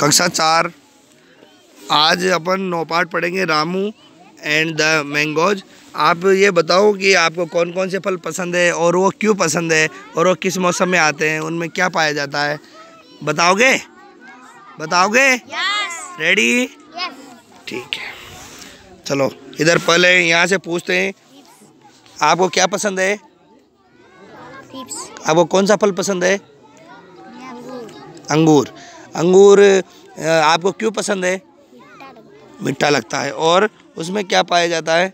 कक्षा चार। आज अपन नौ पाठ पढ़ेंगे रामू एंड द मैंगोज आप ये बताओ कि आपको कौन कौन से फल पसंद है और वो क्यों पसंद है और वो किस मौसम में आते हैं उनमें क्या पाया जाता है? बताओगे? बताओगे? रेडी ठीक है। चलो इधर पहले यहाँ से पूछते हैं। आपको क्या पसंद है? आपको कौन सा फल पसंद है? अंगूर। अंगूर आपको क्यों पसंद है? मीठा लगता है। और उसमें क्या पाया जाता है?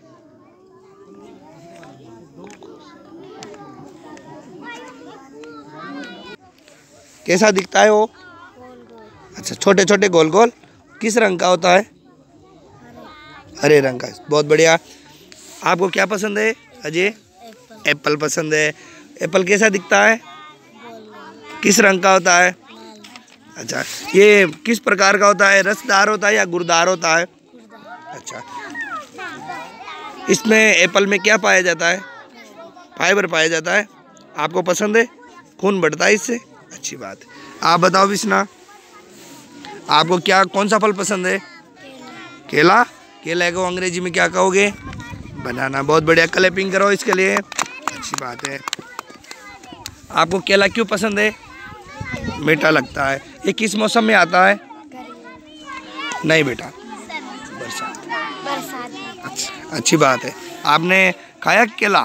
कैसा दिखता है वो? अच्छा छोटे छोटे गोल गोल किस रंग का होता है? हरे रंग का। बहुत बढ़िया। आपको क्या पसंद है अजय? एप्पल पसंद है। एप्पल कैसा दिखता है? किस रंग का होता है? अच्छा ये किस प्रकार का होता है? रसदार होता है या गुरदार होता है? अच्छा। इसमें एप्पल में क्या पाया जाता है? फाइबर पाया जाता है। आपको पसंद है? खून बढ़ता है इससे? अच्छी बात। है आप बताओ विष्णा, आपको क्या, कौन सा फल पसंद है? केला। केला को अंग्रेज़ी में क्या कहोगे? बनाना। बहुत बढ़िया क्लैपिंग करो इसके लिए। अच्छी बात है। आपको केला क्यों पसंद है? मीठा लगता है। ये किस मौसम में आता है? नहीं बेटा। बरसात। अच्छा अच्छी बात है। आपने खाया केला?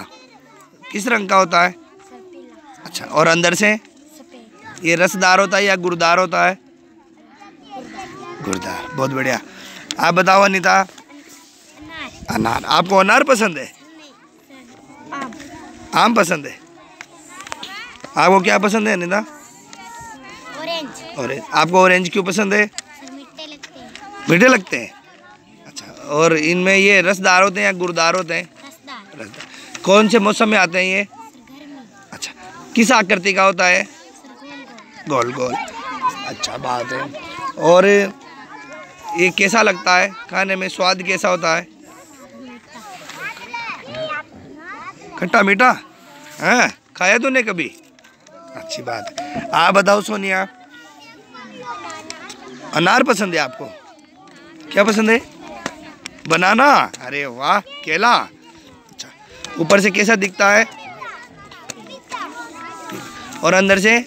किस रंग का होता है? अच्छा और अंदर से? ये रसदार होता है या गुरदार होता है? गुरदार। बहुत बढ़िया। आप बताओ अनिता। अनार। आपको अनार पसंद है? आम पसंद है? आपको क्या पसंद है अनिता? ऑरेंज ऑरेंज आपको ऑरेंज क्यों पसंद है? मीठे लगते हैं। मीठे लगते हैं? अच्छा और इनमें ये रसदार होते हैं या गुरदार होते हैं? रसदार। कौन से मौसम में आते हैं ये? अच्छा किस आकृति का होता है? गोल गोल। अच्छा बात है। और ये कैसा लगता है? खाने में स्वाद कैसा होता है? खट्टा मीठा? हाँ खाया तूने कभी? अच्छी बात। है आप बताओ सोनिया। अनार पसंद है आपको? क्या पसंद है? बनाना? अरे वाह, केला। अच्छा ऊपर से कैसा दिखता है? और अंदर से?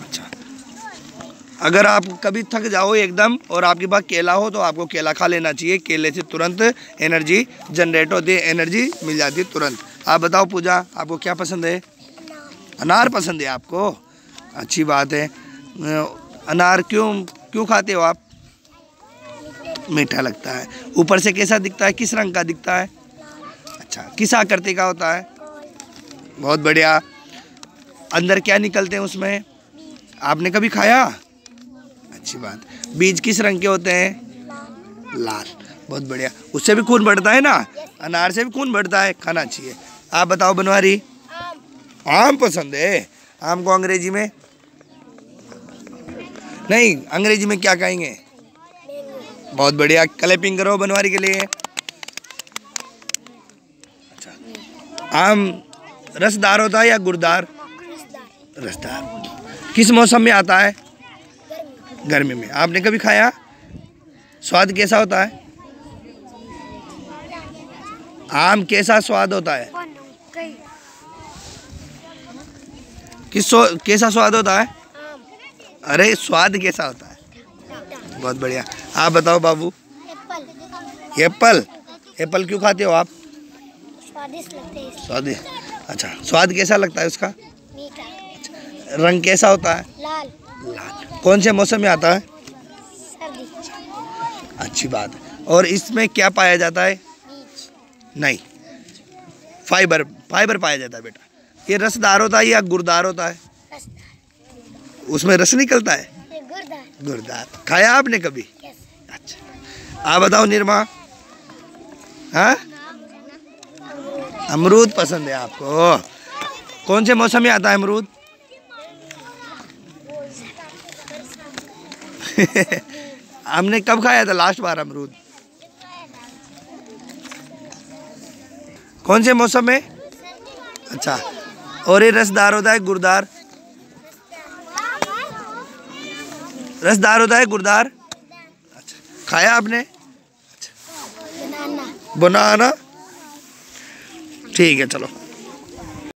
अच्छा। अगर आप कभी थक जाओ एकदम और आपके पास केला हो तो आपको केला खा लेना चाहिए। केले से तुरंत एनर्जी जनरेट होती है, एनर्जी मिल जाती है तुरंत। आप बताओ पूजा, आपको क्या पसंद है? अनार पसंद है आपको? अच्छी बात है। अनार क्यों क्यों खाते हो आप? मीठा लगता है। ऊपर से कैसा दिखता है किस रंग का दिखता है? अच्छा किस आकृति का होता है? बहुत बढ़िया। अंदर क्या निकलते हैं उसमें? आपने कभी खाया? अच्छी बात। बीज किस रंग के होते हैं? लाल। बहुत बढ़िया। उससे भी खून बढ़ता है ना? अनार से भी खून बढ़ता है। खाना चाहिए। आप बताओ बनवारी। आम। पसंद है? आम को अंग्रेज़ी में? नहीं, अंग्रेज़ी में क्या कहेंगे? बहुत बढ़िया, क्लैपिंग करो बनवारी के लिए। अच्छा आम रसदार होता है या गुरदार रसदार। किस मौसम में आता है? गर्मी में। आपने कभी खाया? स्वाद कैसा होता है? आम कैसा स्वाद होता है? किस कैसा स्वाद होता है? अरे स्वाद कैसा होता है? बहुत बढ़िया। आप बताओ बाबू। एप्पल। एप्पल? एप्पल क्यों खाते हो आप? स्वादिष्ट लगते हैं। स्वाद अच्छा स्वाद कैसा लगता है उसका? मीठा। रंग कैसा होता है? लाल। लाल। कौन से मौसम में आता है? सर्दी। अच्छी बात। है और इसमें क्या पाया जाता है? नहीं। फाइबर फाइबर पाया जाता है बेटा। ये रसदार होता है या गुरदार होता है? उसमें रस निकलता है? गुरदार खाया आपने कभी? अच्छा। आप बताओ निर्मा। हाँ? अमरूद पसंद है आपको। कौन से मौसम में आता है अमरूद? हमने कब खाया था लास्ट बार अमरूद? कौन से मौसम में? अच्छा। और ये रसदार होता है गुरदार। रसदार होता है गुरदार। अच्छा खाया आपने? अच्छा। बनाना। ठीक है चलो।